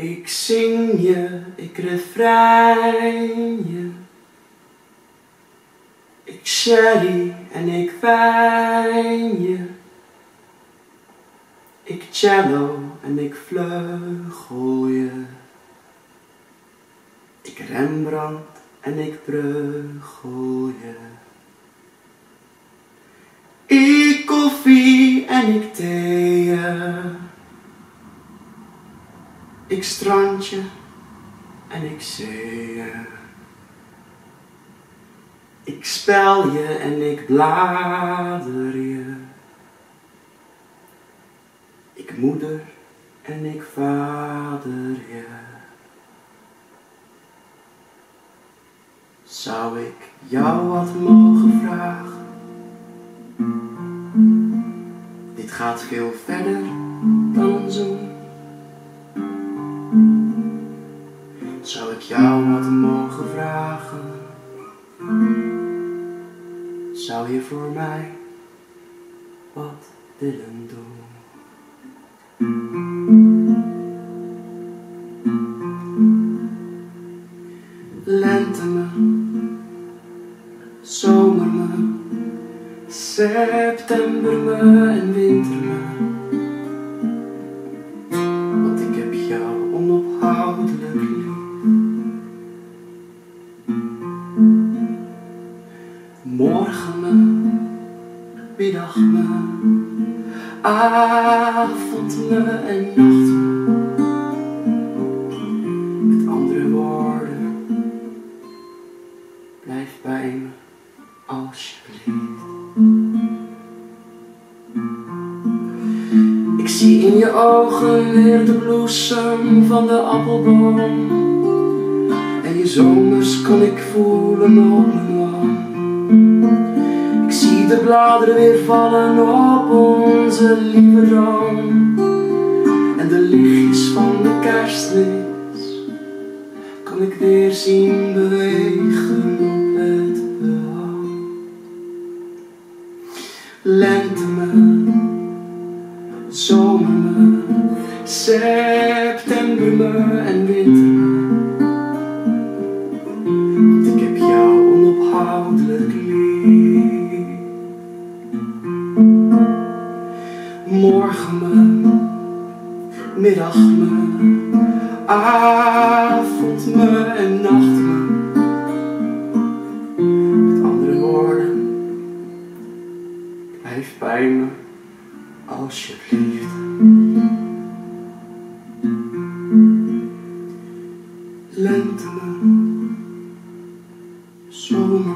Ik zing je, ik refrein je. Ik sherry en ik wijn je. Ik cello en ik vleugel je. Ik Rembrandt en ik breugel je. Ik koffie en ik thee je. Ik strandje en ik zee je. Ik spel je en ik blader je. Ik moeder en ik vader je. Zou ik jou wat mogen vragen? Dit gaat veel verder dan een Zou je voor mij wat willen doen? Lente me, zomer me, september me en winter me. Me, avond me en nacht me. Met andere woorden, blijf bij me alsjeblieft. Ik zie in je ogen weer de bloesem van de appelboom. En je zomers kan ik voelen op mijn. De bladeren weer vallen op onze lieve droom. En de lichtjes van de kerstmis kan ik weer zien bewegen op het behang. Lente me, zomer me, september me en winter me. Morgen me, middag me, avond me en nacht me. Met andere woorden, blijf bij me alsjeblieft. Lente me, zomer